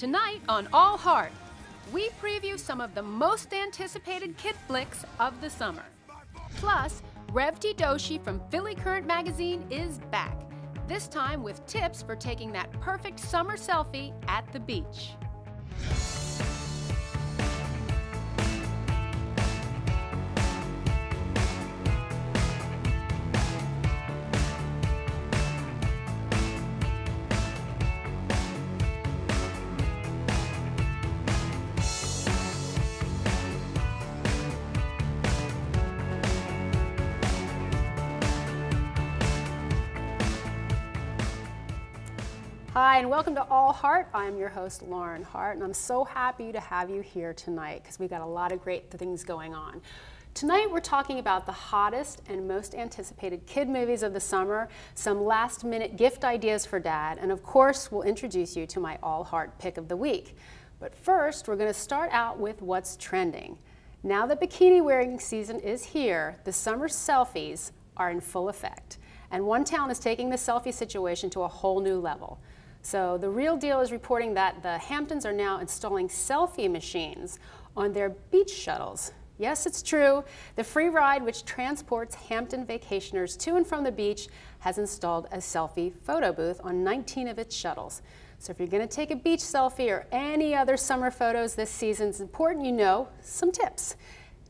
Tonight on All Hart, we preview some of the most anticipated kid flicks of the summer. Plus, Rev T. Doshi from Philly Current Magazine is back, this time with tips for taking that perfect summer selfie at the beach. Hi, and welcome to All Hart. I'm your host, Lauren Hart, and I'm so happy to have you here tonight because we've got a lot of great things going on. Tonight, we're talking about the hottest and most anticipated kid movies of the summer, some last minute gift ideas for dad, and of course, we'll introduce you to my All Hart pick of the week. But first, we're going to start out with what's trending. Now that bikini wearing season is here, the summer selfies are in full effect. And one town is taking the selfie situation to a whole new level. So the real deal is reporting that the Hamptons are now installing selfie machines on their beach shuttles. Yes, it's true. The free ride, which transports Hampton vacationers to and from the beach, has installed a selfie photo booth on 19 of its shuttles. So if you're going to take a beach selfie or any other summer photos this season, it's important you know some tips.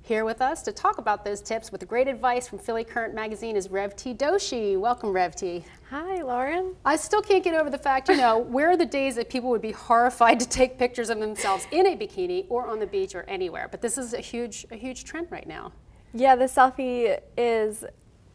Here with us to talk about those tips with great advice from Philly Current Magazine is Rev T. Doshi. Welcome, Rev T. Hi, Lauren. I still can't get over the fact, you know, where are the days that people would be horrified to take pictures of themselves in a bikini or on the beach or anywhere? But this is a huge, a huge trend right now. Yeah, the selfie is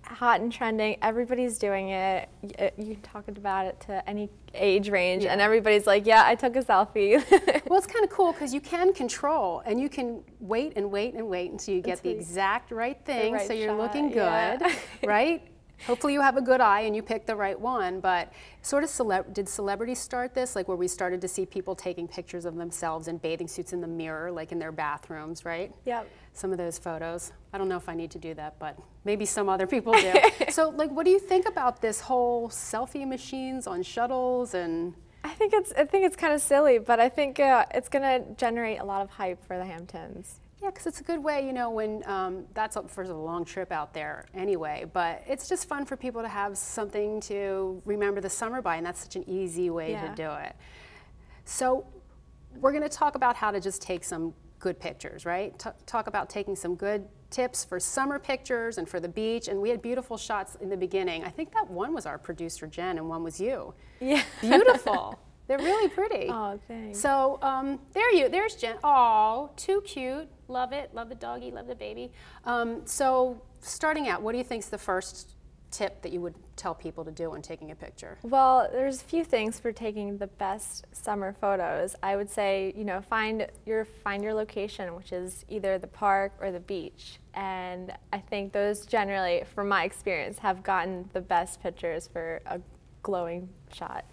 hot and trending. Everybody's doing it. Uh, you can talk about it to any age range, yeah. and everybody's like, "Yeah, I took a selfie." well, it's kind of cool because you can control, and you can wait and wait and wait until you get the exact right thing, right so you're shot, looking good, yeah. right? Hopefully you have a good eye and you pick the right one, but sort of cele did celebrities start this, like where we started to see people taking pictures of themselves in bathing suits in the mirror, like in their bathrooms, right? Yep. Some of those photos. I don't know if I need to do that, but maybe some other people do. so like what do you think about this whole selfie machines on shuttles and I think it's I think it's kind of silly, but I think uh, it's going to generate a lot of hype for the Hamptons. Yeah, because it's a good way, you know, when um, that's up for a long trip out there anyway. But it's just fun for people to have something to remember the summer by, and that's such an easy way yeah. to do it. So we're going to talk about how to just take some good pictures, right? T talk about taking some good tips for summer pictures and for the beach. And we had beautiful shots in the beginning. I think that one was our producer, Jen, and one was you. Yeah. Beautiful. They're really pretty. Oh, thanks. So um, there you, there's Jen. Oh, too cute. Love it. Love the doggy. Love the baby. Um, so starting out, what do you think is the first tip that you would tell people to do when taking a picture? Well, there's a few things for taking the best summer photos. I would say, you know, find your find your location, which is either the park or the beach. And I think those generally, from my experience, have gotten the best pictures for a glowing shot.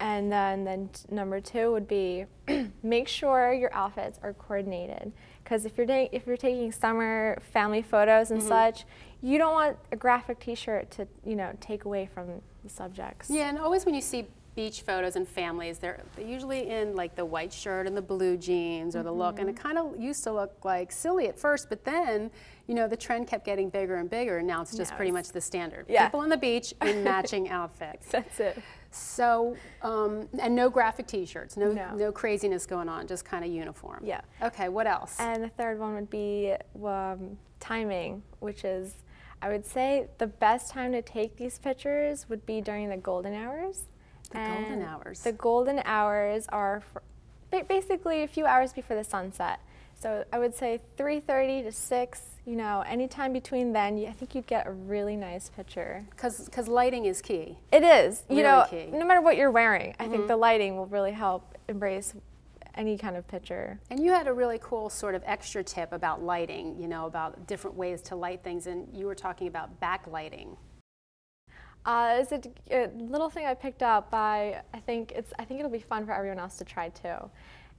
And then, then number two would be make sure your outfits are coordinated. Because if you're if you're taking summer family photos and mm -hmm. such, you don't want a graphic T-shirt to you know take away from the subjects. Yeah, and always when you see beach photos and families, they're, they're usually in like the white shirt and the blue jeans or the mm -hmm. look, and it mm-hmm. kind of used to look like silly at first, but then you know the trend kept getting bigger and bigger, and now it's just pretty much the standard. Yeah. People on the beach in matching outfits. That's it. So, um, and no graphic T-shirts, no, no, no craziness going on, just kind of uniform. Yeah. Okay. What else? And the third one would be um, timing, which is, I would say, the best time to take these pictures would be during the golden hours. The and golden hours. The golden hours are basically a few hours before the sunset. So I would say 3:30 to 6 you know, anytime between then, I think you'd get a really nice picture. Because lighting is key. It is. You know, key. no matter what you're wearing, I mm -hmm. think mm-hmm. the lighting will really help embrace any kind of picture. And you had a really cool sort of extra tip about lighting, you know, about different ways to light things, and you were talking about backlighting. Uh, it's a, little thing I picked up by, I think it's, I think it'll be fun for everyone else to try too.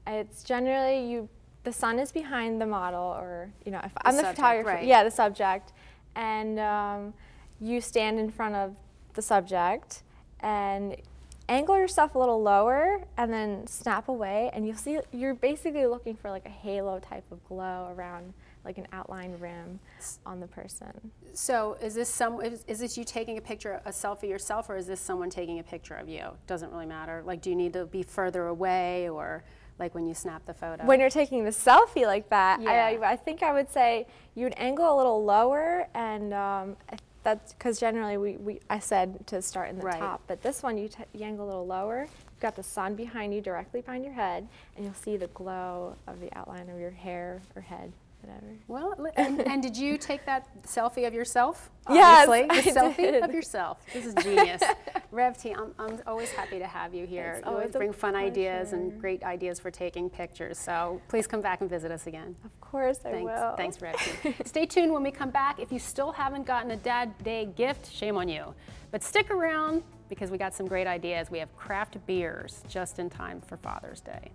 It's generally you the sun is behind the model, or you know, if the I'm the photographer, right. yeah, the subject, and um, you stand in front of the subject, and angle yourself a little lower and then snap away and you'll see you're basically looking for like a halo type of glow around like an outline rim on the person. So is this some is, is this you taking a picture a selfie yourself or is this someone taking a picture of you? Doesn't really matter. Like do you need to be further away or like when you snap the photo? When you're taking the selfie like that, Yeah. I, I think I would say you'd angle a little lower and um, that's because generally we, we, I said to start in the Right. top, but this one you, t- you angle a little lower. You've got the sun behind you, directly behind your head, and you'll see the glow of the outline of your hair or head, whatever. Well, and, and did you take that selfie of yourself? Yes, Obviously, the I selfie did. of yourself. This is genius. Rev T, I'm, I'm always happy to have you here. It's you always bring fun ideas and great ideas for taking pictures. So please come back and visit us again. Of course I Thanks, will. thanks, Rev T. Stay tuned when we come back. If you still haven't gotten a Dad Day gift, shame on you. But stick around because we got some great ideas. We have craft beers just in time for Father's Day.